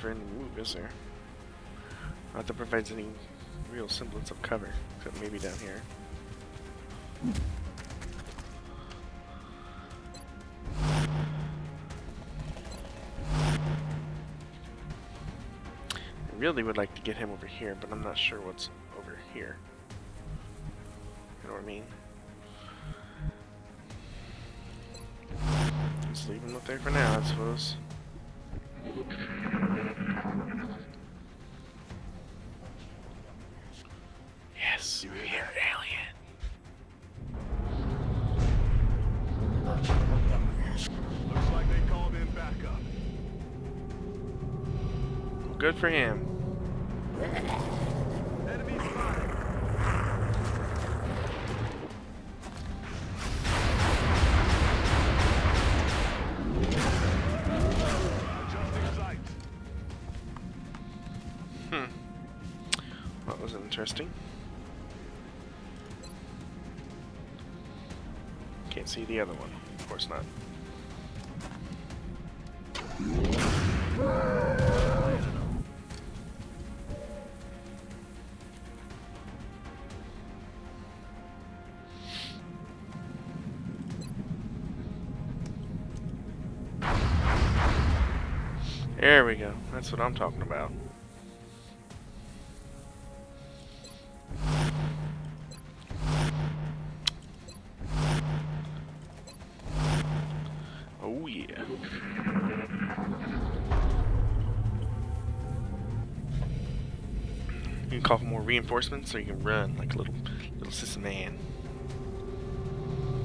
For to move, is there? Not that provides any real semblance of cover, except maybe down here. I really would like to get him over here, but I'm not sure what's over here. You know what I mean? Just leave him up there for now, I suppose. Yes, you hear alien. Looks like they called in backup. Good for him. That's what I'm talking about. Oh yeah. You can call for more reinforcements, or you can run like a little little sissy man.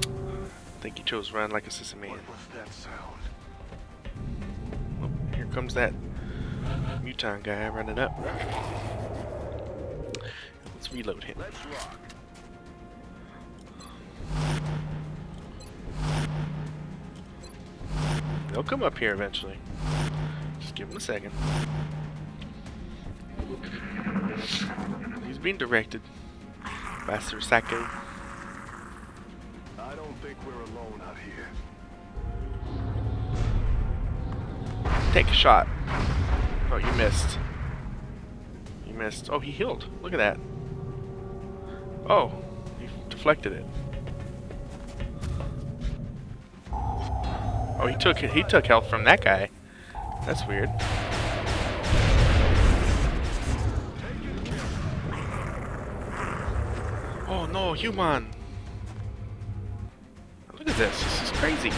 I think you chose run like a sissy man. What was that sound? Oh, here comes that muton guy running up. Let's reload him. Let's rock. They'll come up here eventually. Just give him a second. He's being directed by Sir Sako. I don't think we're alone out here. Take a shot. Oh, you missed. You missed. Oh, he healed. Look at that. Oh, he deflected it. Oh, he took he took health from that guy. That's weird. Oh no, human! Look at this. This is crazy.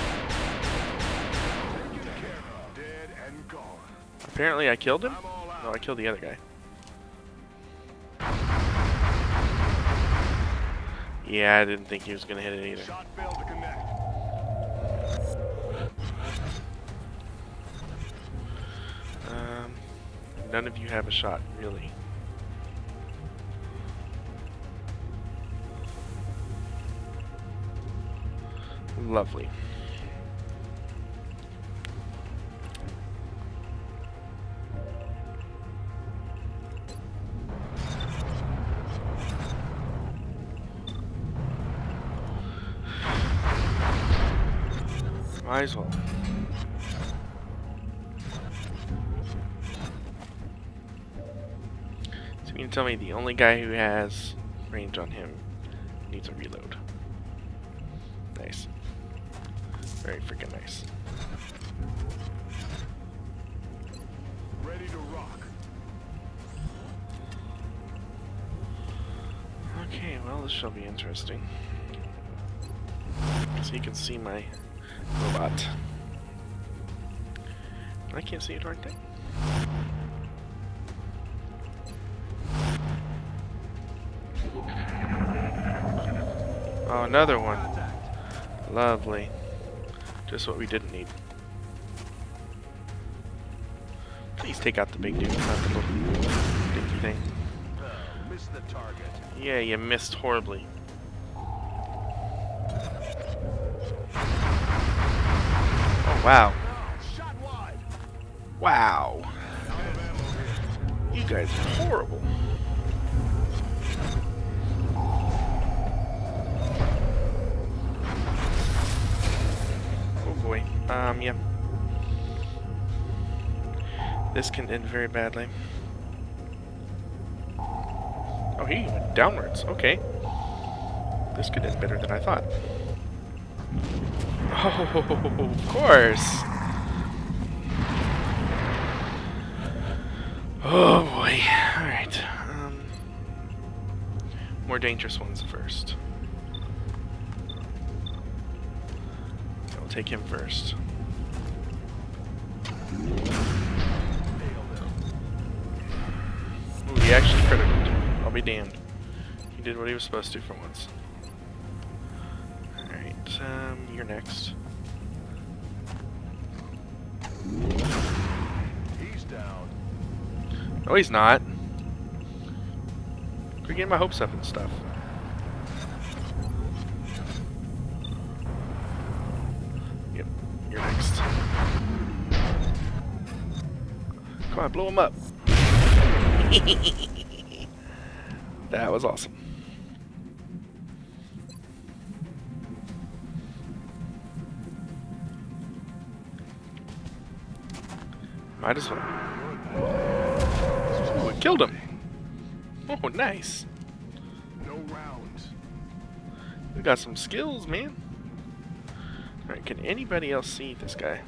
Apparently, I killed him. I'm all out. No, I killed the other guy. Yeah, I didn't think he was gonna hit it either. Shot failed to connect. Um, none of you have a shot, really. Lovely. Might as well. So you mean to tell me the only guy who has range on him needs a reload? Nice. Very freaking nice. Ready to rock. Okay, well this shall be interesting. So you can see my robot. I can't see a darn thing. Oh, another one. Lovely. Just what we didn't need. Please take out the big dude, not the little dinky thing. Oh, missed the target. Yeah, you missed horribly. Wow. Wow. You guys are horrible. Oh boy. Um, yeah. This can end very badly. Oh, he went downwards. Okay. This could end better than I thought. Oh, of course. Oh boy. Alright. Um, more dangerous ones first. I'll take him first. Ooh, he actually critical. I'll be damned. He did what he was supposed to for once. You're next. He's down. No, he's not. Quit getting my hopes up and stuff. Yep, you're next. Come on, blow him up. that was awesome. Might as well. Ooh, it killed him. Oh, nice. No rounds. We got some skills, man. Alright, can anybody else see this guy?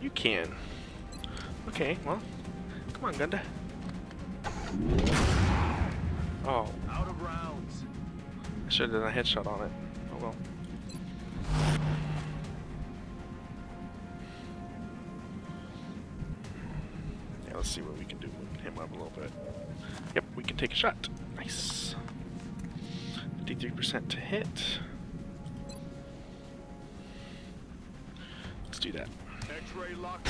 You can. Okay, well, come on, Gunda. Oh, Out of rounds. I should have done a headshot on it. Oh well. Let's see what we can do. Move him up a little bit. Yep, we can take a shot. Nice. 53% to hit. Let's do that. X-ray lock.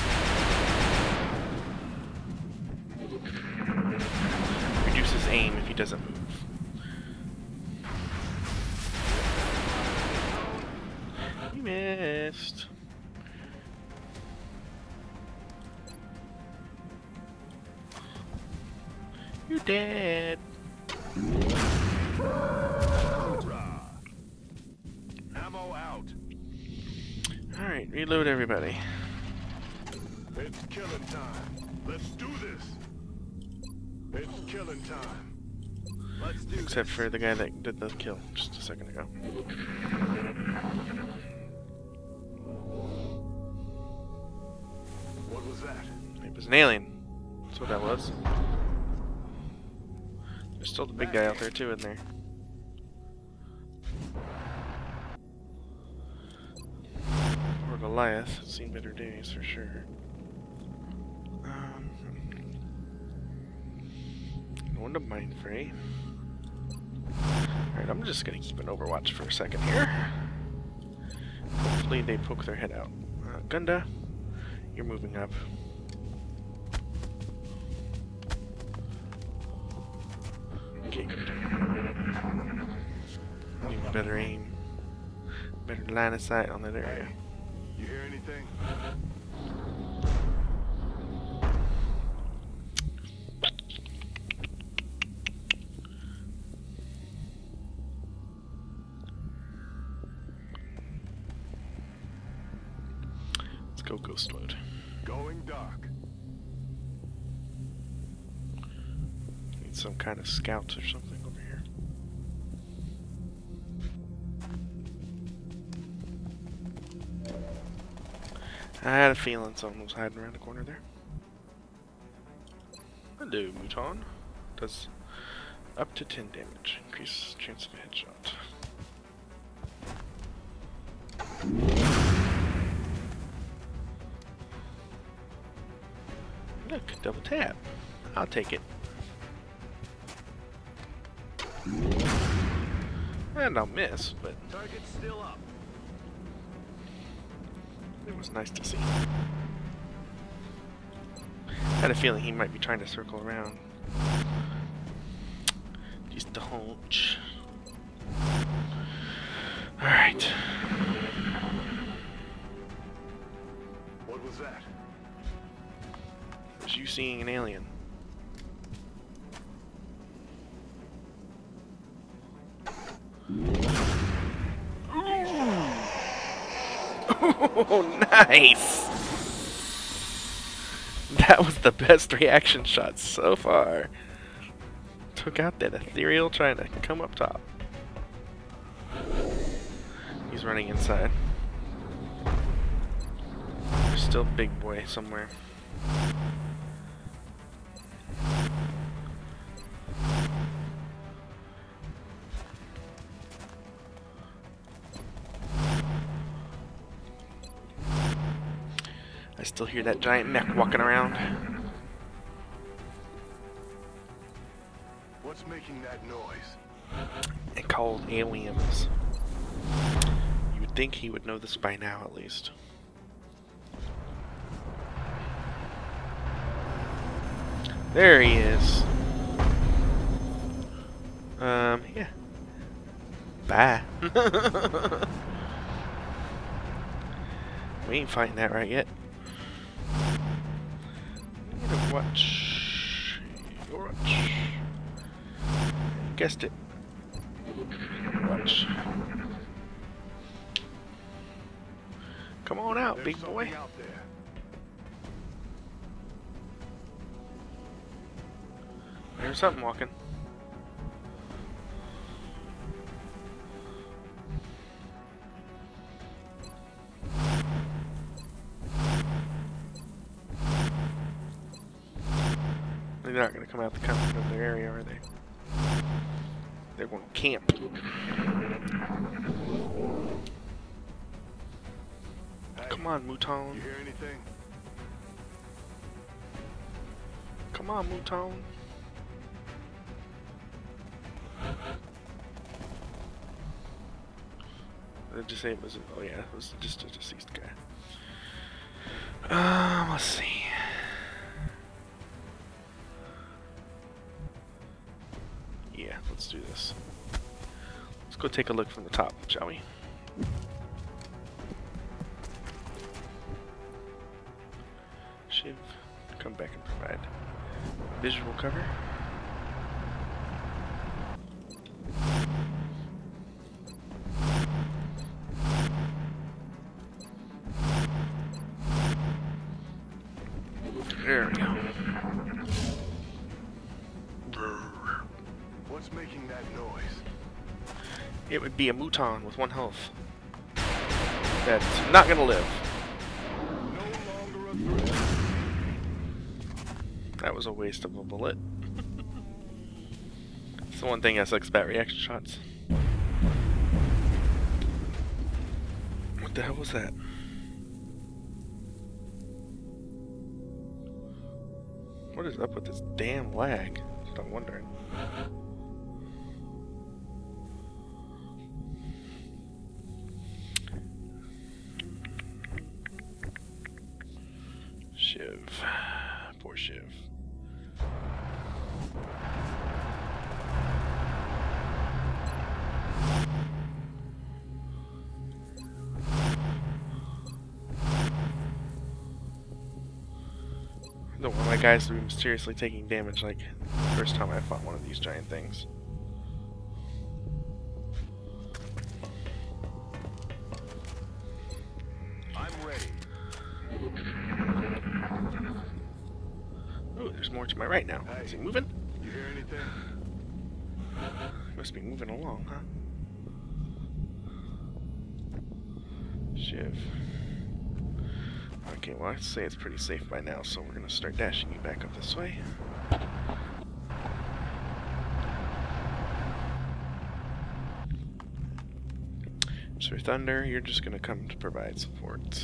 Reduces aim if he doesn't move. Dead. Ammo out. Alright, reload everybody. It's killing time. Let's do this. It's killing time. Let's do Except this. for the guy that did the kill just a second ago. What was that? It was an alien. That's what that was. There's still the big guy out there too in there. Or Goliath. Seen better days for sure. Um, one to mind fray. Alright, I'm just gonna keep an overwatch for a second here. Hopefully they poke their head out. Uh, Gunda, you're moving up. Better aim. Better line of sight on that area. You hear anything? Let's go ghost mode. Going dark. Need some kind of scouts or something I had a feeling someone was hiding around the corner there. Hello, Muton. Does up to 10 damage. Increase chance of a headshot. Look, double tap. I'll take it. And I'll miss, but Target's still up. It was nice to see. Had a feeling he might be trying to circle around. Just the hunch. Alright. What was that? Was you seeing an alien? Oh, nice! That was the best reaction shot so far. Took out that ethereal trying to come up top. He's running inside. There's still big boy somewhere. Still hear that giant mech walking around. What's making that noise? And called aliens. You would think he would know this by now, at least. There he is. Um, yeah. Bye. we ain't fighting that right yet. Watch. Your watch. Guessed it. Watch. Come on out, There's big boy. out there. There's something walking. Come out the comfort of their area, are they? They're going to camp. Hey, Come on, Muton. You hear anything? Come on, Muton. Did just say it was? Oh yeah, it was just a deceased guy. Um, let's see. Go take a look from the top, shall we? Shiv, come back and provide visual cover. Be a Muton with one health. That's not gonna live. That was a waste of a bullet. it's the one thing that sucks about reaction shots. What the hell was that? What is up with this damn lag? I'm wondering. Guys to be mysteriously taking damage like the first time I fought one of these giant things. I'm ready. Ooh, there's more to my right now. Is he moving? You hear anything? Must be moving along, huh? Shiv. Okay, well, I'd say it's pretty safe by now, so we're gonna start dashing you back up this way. Mr. Thunder, you're just gonna come to provide support.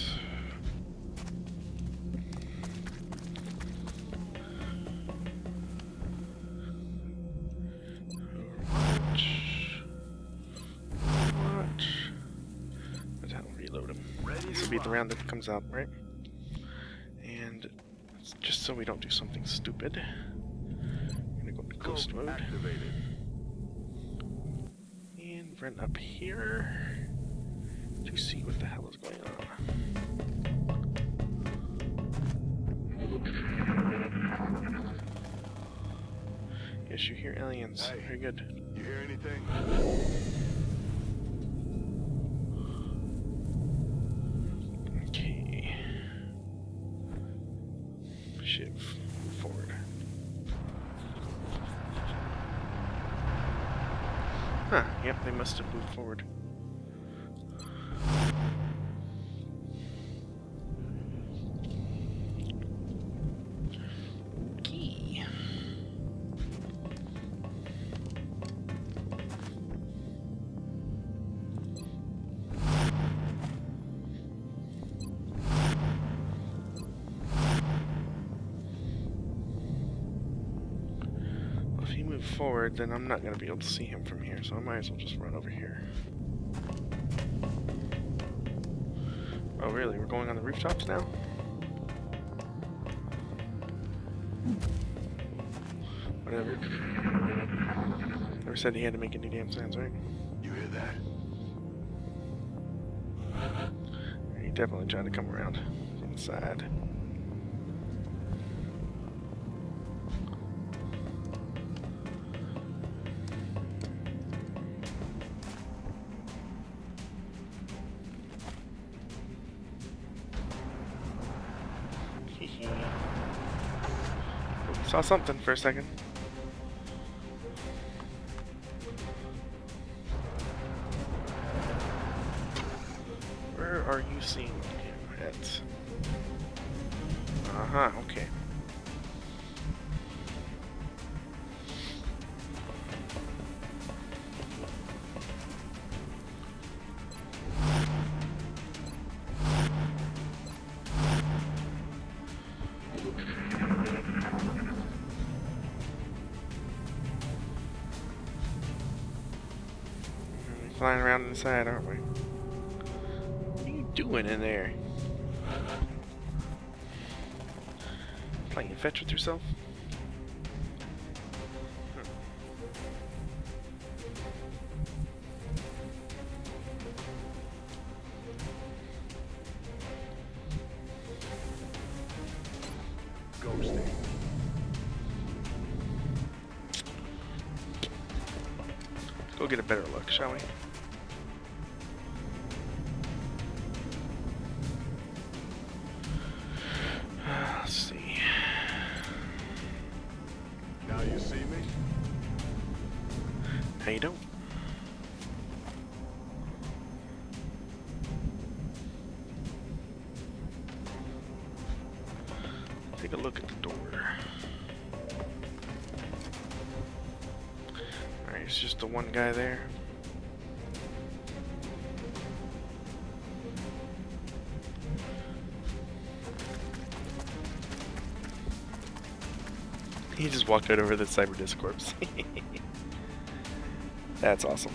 Watch. Watch. That's how to reload him. This will be the round that comes out, right? And s- just so we don't do something stupid, I'm gonna go into ghost mode activated. and run up here to see what the hell is going on. Yes, you hear aliens. Hey. Very good. You hear anything? Forward. Forward, then I'm not going to be able to see him from here, so I might as well just run over here. Oh, really? We're going on the rooftops now? Whatever. Never said he had to make any damn sounds, right? You hear that? He definitely tried to come around inside. Saw something for a second. Flying around inside, aren't we? What are you doing in there? Playing fetch with yourself? One guy there. He just walked right over the cyber disc corpse. That's awesome.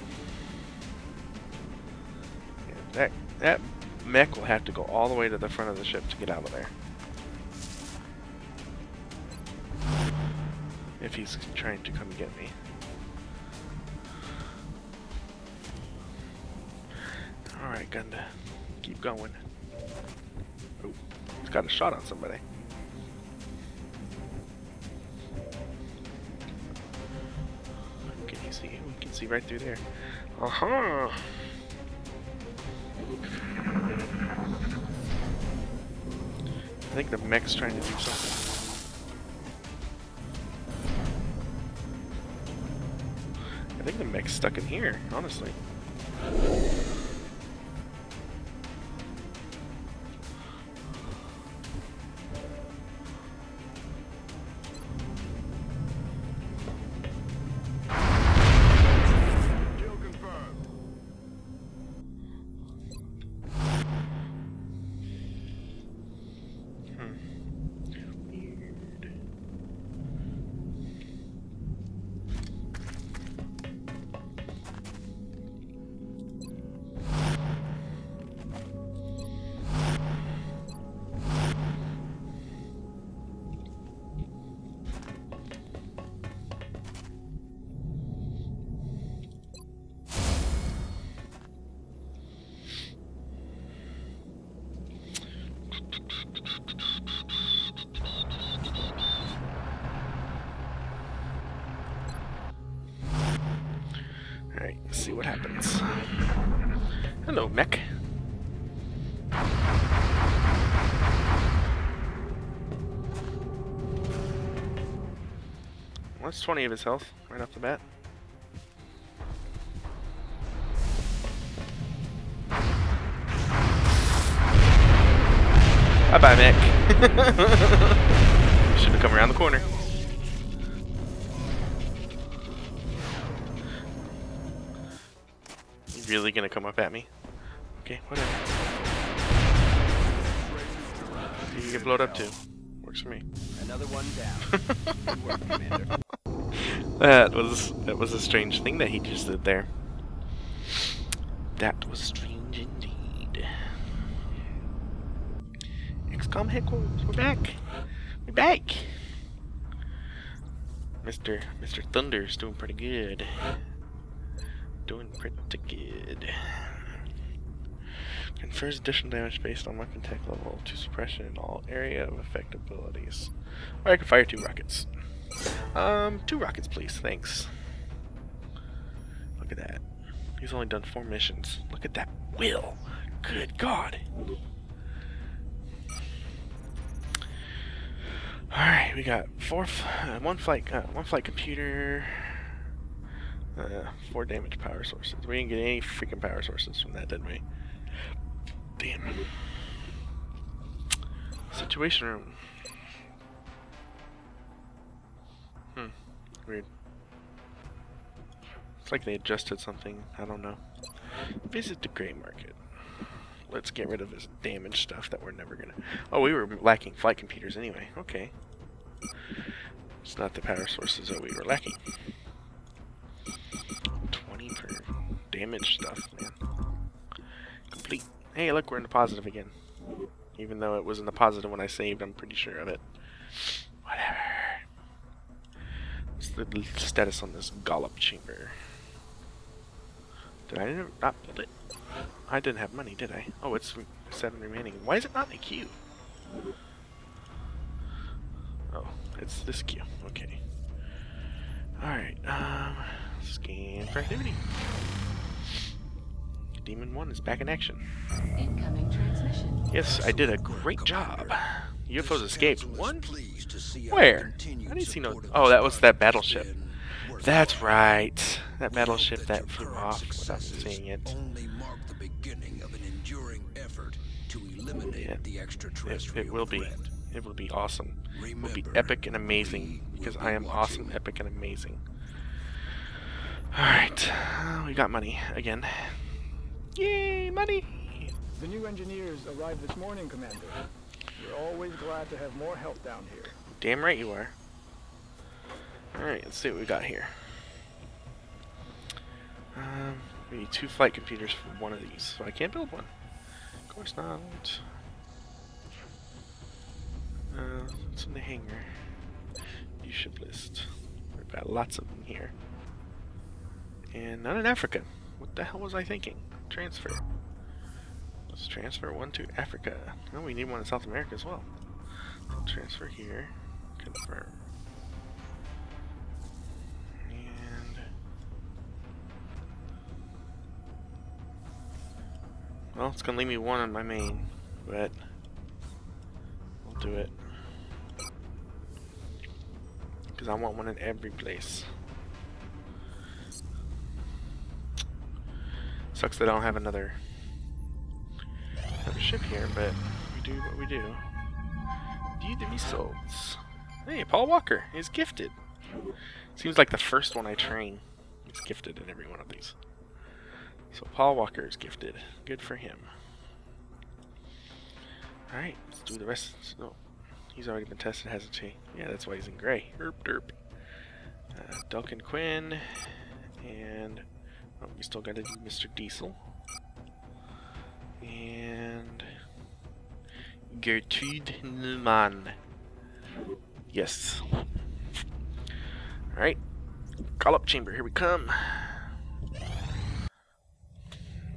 Yeah, that that mech will have to go all the way to the front of the ship to get out of there. If he's trying to come get me. Alright, Gunda. Keep going. Oh, he's got a shot on somebody. Can you see? We can see right through there. Uh huh. I think the mech's trying to do something. I think the mech's stuck in here, honestly. Hello, mech. Well, that's 20 of his health, right off the bat. Bye-bye, mech. Should have come around the corner. Really gonna come up at me? Okay, whatever. You can get blowed up too. Works for me. Another one down. Work, Commander. That was that was a strange thing that he just did there. That was strange indeed. XCOM headquarters, we're back. We're back. Mr. Mr. Thunder's doing pretty good. Doing pretty good. Confers additional damage based on weapon tech level to suppression in all area of effect abilities. Or I can fire two rockets. Um, two rockets, please. Thanks. Look at that. He's only done four missions. Look at that will. Good God. All right, we got four, uh, one flight, uh, one flight computer, uh, four damage power sources. We didn't get any freaking power sources from that, did we? Damn. Situation room. Hmm. Weird. It's like they adjusted something. I don't know. Visit the gray market. Let's get rid of this damaged stuff that we're never gonna... Oh, we were lacking flight computers anyway. Okay. It's not the power sources that we were lacking. 20 per damaged stuff, man. Complete. Hey, look, we're in the positive again. Even though it was in the positive when I saved, I'm pretty sure of it. Whatever. What's the status on this Gollop chamber? Did I not build it? I didn't have money, did I? Oh, it's seven remaining. Why is it not in a queue? Oh, it's this queue. Okay. Alright, um, scan for activity. Demon 1 is back in action. Incoming transmission. Yes, I did a great job. UFOs escaped. One? Where? I didn't see no... Oh, that was that battleship. That's right. That battleship that flew off without seeing it. Only mark the beginning of an enduring effort to eliminate Yeah. the It, extraterrestrial it will be. It will be awesome. It will be epic and amazing because I am awesome, epic, and amazing. Alright, uh, we got money again. Yay, money! The new engineers arrived this morning, Commander. We're always glad to have more help down here. Damn right you are. Alright, let's see what we got here. Um, we need two flight computers for one of these, so I can't build one. Of course not. Uh, what's in the hangar? New ship list. We've got lots of them here. And not in Africa. What the hell was I thinking? Transfer. Let's transfer one to Africa. Oh, we need one in South America as well. So transfer here. Confirm. And well, it's gonna leave me one on my main, but we'll do it because I want one in every place. Sucks that I don't have another another ship here, but we do what we do. View the results. Hey, Paul Walker is gifted. Seems like the first one I train is gifted in every one of these. So Paul Walker is gifted. Good for him. Alright, let's do the rest. No, he's already been tested, hasn't he? Yeah, that's why he's in gray. Herp derp. Uh, Duncan Quinn. And oh, we still gotta do Mr. Diesel. And Gertrude Neumann. Yes. Alright. Gollop chamber, here we come.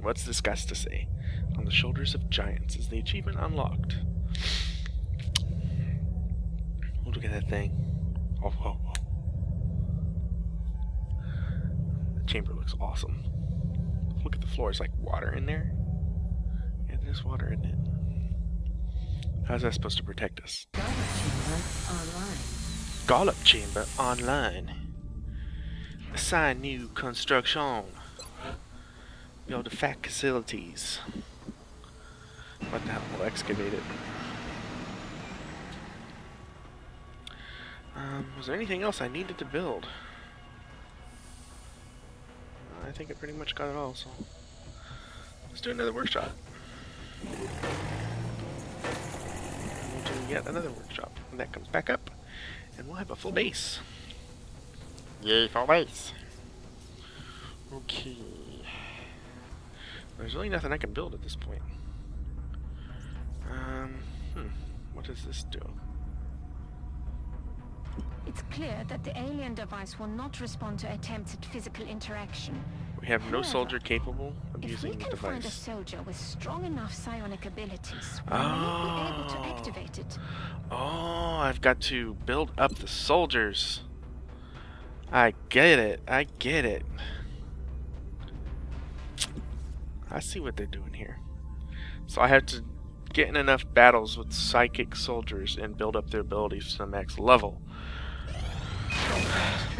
What's this got to say? On the shoulders of giants is the achievement unlocked. Oh, look at that thing. Oh, oh, oh. chamber looks awesome. Look at the floor. It's like water in there. Yeah, there's water in it. How's that supposed to protect us? Gollop chamber online. Assign new construction. Build the fact facilities. What the hell? We'll excavate it. Um, was there anything else I needed to build? I think I pretty much got it all, so let's do another workshop. And we'll do yet another workshop. And that comes back up, and we'll have a full base. Yay for base. Okay. There's really nothing I can build at this point. Um, hmm, what does this do? It's clear that the alien device will not respond to attempts at physical interaction. We have no However, soldier capable of using the device. If we can find a soldier with strong enough psionic abilities, we may be ah. able to Oh. activate it. Oh, I've got to build up the soldiers. I get it. I get it. I see what they're doing here. So I have to get in enough battles with psychic soldiers and build up their abilities to the max level.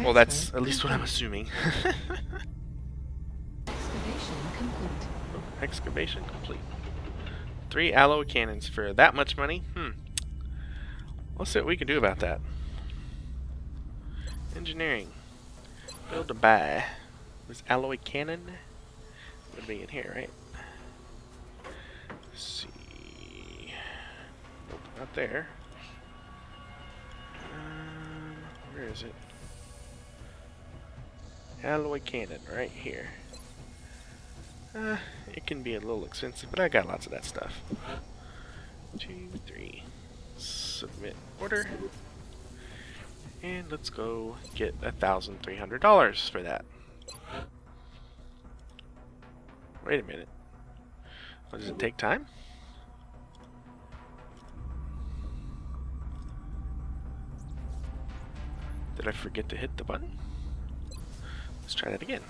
Well, that's at least what I'm assuming. Excavation complete. Excavation complete. Three alloy cannons for that much money? Hmm. Let's see what we can do about that. Engineering. Build to buy. This alloy cannon would be in here, right? Let's see. Nope, not there. Um, where is it? Alloy cannon, right here. Uh, it can be a little expensive, but I got lots of that stuff. Two, three. Submit order. And let's go get a thousand three hundred dollars for that. Wait a minute. Does it take time? Did I forget to hit the button? Let's try that again.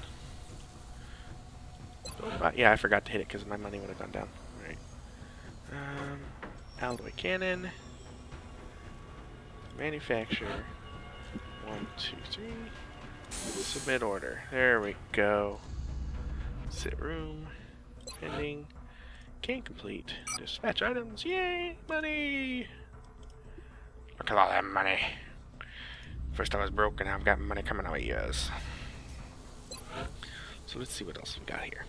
Uh, yeah, I forgot to hit it because my money would have gone down. Alright. Um, alloy cannon. Manufacture. One, two, three. Submit order. There we go. Sit room. Pending. Can't complete. Dispatch items. Yay! Money! Look at all that money. First I was broke and now I've got money coming out of ears. So let's see what else we got here.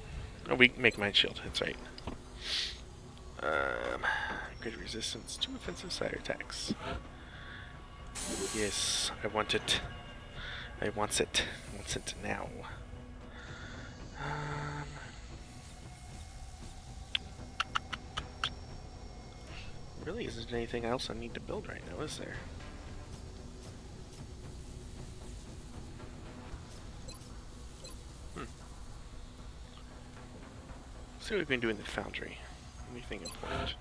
Oh, we make mind shield. That's right. Um, good resistance to offensive side attacks. Yes, I want it. I want it. I want it now. Um, really, isn't anything else I need to build right now, is there? See what we can do in the foundry. Anything important?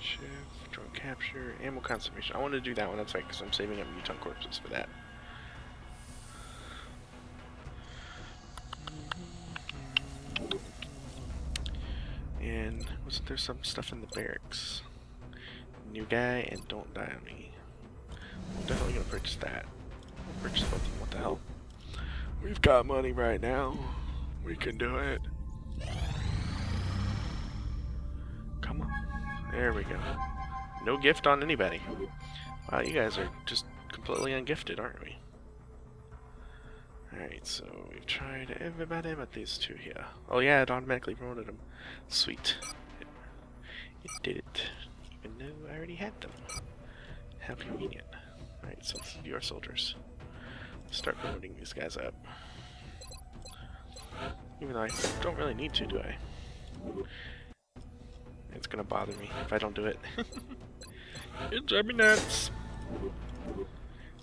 Shift, drone capture, ammo conservation. I want to do that one, that's right, because I'm saving up mutant corpses for that. And wasn't there some stuff in the barracks? New guy and don't die on me. I'm definitely gonna purchase that. I'll purchase both of them, what the hell? We've got money right now. We can do it. There we go. No gift on anybody. Wow, you guys are just completely ungifted, aren't we? Alright, so we've tried everybody but these two here. Oh yeah, it automatically promoted them. Sweet. It, did it. Even though I already had them. How convenient. Alright, so let's do our soldiers. Start promoting these guys up. Even though I don't really need to, do I? It's gonna bother me if I don't do it. it drives me nuts.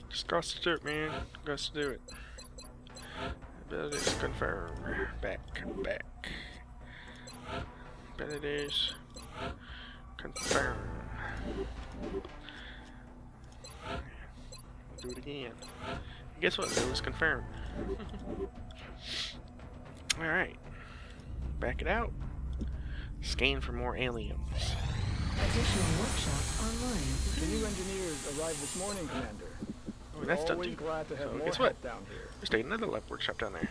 Just cross the dirt, man. Got to do it. Abilities confirm. Back, back. Abilities confirm. Do it again. Guess what? It was confirmed. Alright. Back it out. Scan for more aliens. Additional workshop online. The new engineers arrived this morning, Commander. Oh, We're that's done always too. glad to have So more guess help what? down here. There's stayed another lab workshop down there.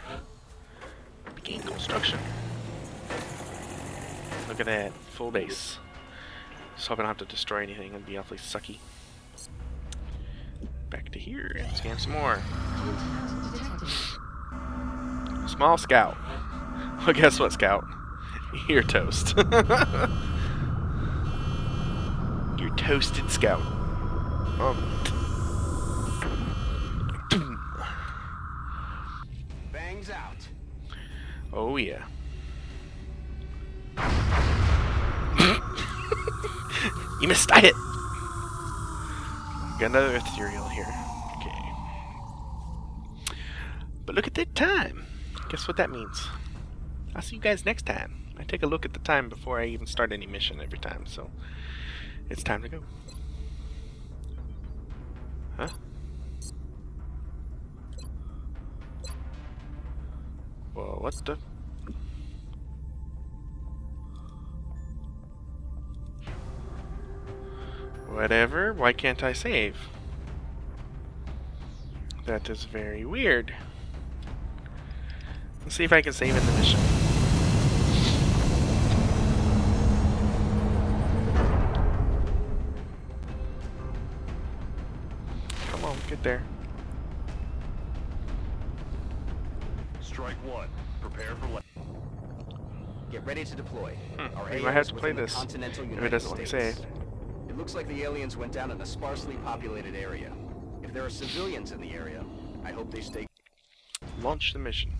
Begin construction. Look at that. Full base. Just hoping I don't have to destroy anything. It'd be awfully sucky. back to here and scan some more. Small scout. Well, guess what, scout? You're toast. You're toasted, scout. Um. Bangs out. Oh yeah. you missed. I hit. Got another ethereal here. Okay. But look at that time. Guess what that means? I'll see you guys next time. I take a look at the time before I even start any mission every time, so it's time to go. Huh? Well, what the? Whatever, why can't I save? That is very weird. Let's see if I can save in the mission. Come there. Strike one. Prepare for la- Get ready to deploy. Hmm, Our we might have to play this continental if it doesn't let me States. save. It looks like the aliens went down in a sparsely populated area. If there are civilians in the area, I hope they stay. Launch the mission.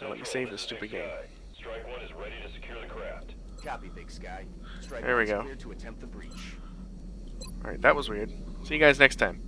Now let me save this stupid game. Strike one is ready to secure the craft. Copy, Big Sky. Strike There we one's go. to attempt the breach. Alright, that was weird. See you guys next time.